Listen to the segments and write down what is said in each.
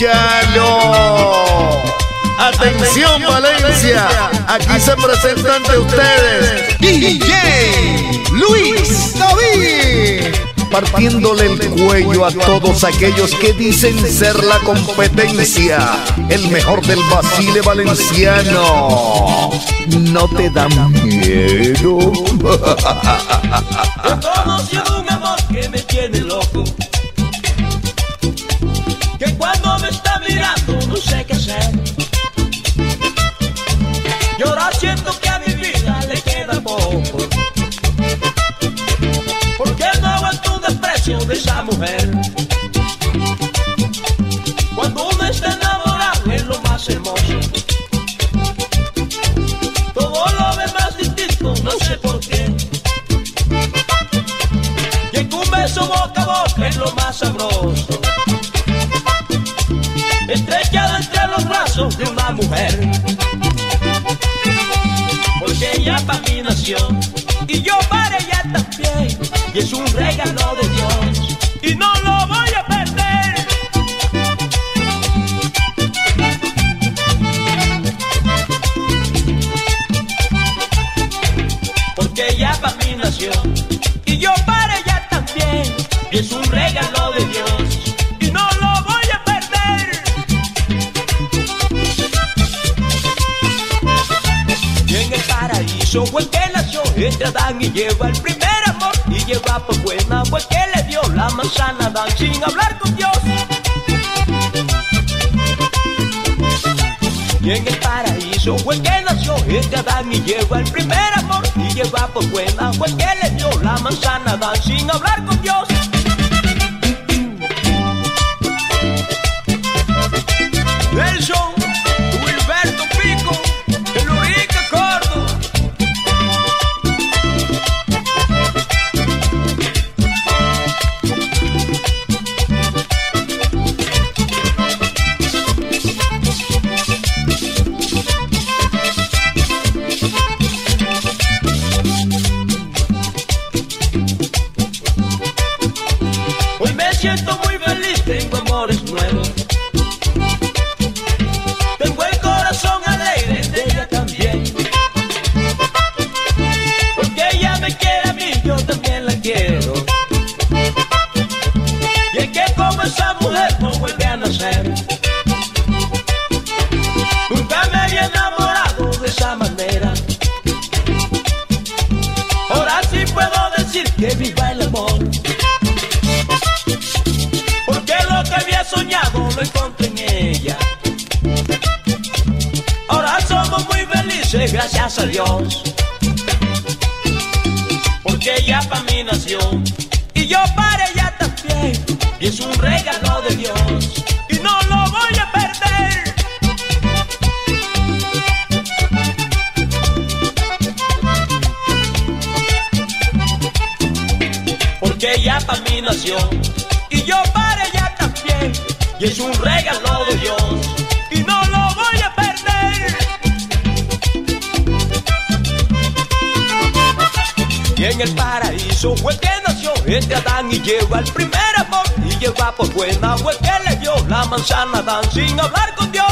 escúchalo. Atención Valencia, aquí se presenta ante ustedes DJ Luis David. Partiéndole el cuello a todos aquellos que dicen ser la competencia, el mejor del Basile Valenciano. ¿No te da miedo? siento que a mi vida le queda poco. Porque no aguanto un desprecio de esa mujer. Cuando uno está enamorado es lo más hermoso. Todo lo ve más distinto, no sé por qué. Y que un beso boca a boca es lo más sabroso. Estrechado entre los brazos de una mujer. Y yo para ella también. Y es un regalo de Dios y no lo voy a perder. Porque ella para mí nació y yo para ella también. Y es un regalo de Dios y no nació entre Adán y lleva el primer amor y lleva por buena fue que le dio la manzana Adán sin hablar con Dios. Y en el paraíso fue que nació entre Adán y lleva el primer amor y lleva por buena fue que le dio la manzana Adán sin hablar con Dios. Tengo amores nuevos. Tengo el corazón alegre de ella también. Porque ella me quiere a mí, yo también la quiero. Y es que como esa mujer no vuelve a nacer. Nunca me había enamorado de esa manera. Ahora sí puedo decir que viva gracias a Dios. Porque ella para mí nació y yo para ella también. Y es un regalo de Dios y no lo voy a perder. Porque ella para mí nació y yo para ella también. Y es un regalo de Dios en el paraíso fue que nació entre Adán y lleva el primer amor y lleva por buena fue que le dio la manzana a Adán sin hablar con Dios.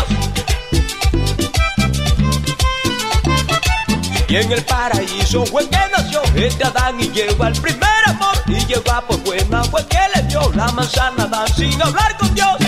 Y en el paraíso fue que nació entre Adán y lleva el primer amor y lleva por buena fue que le dio la manzana a Adán sin hablar con Dios.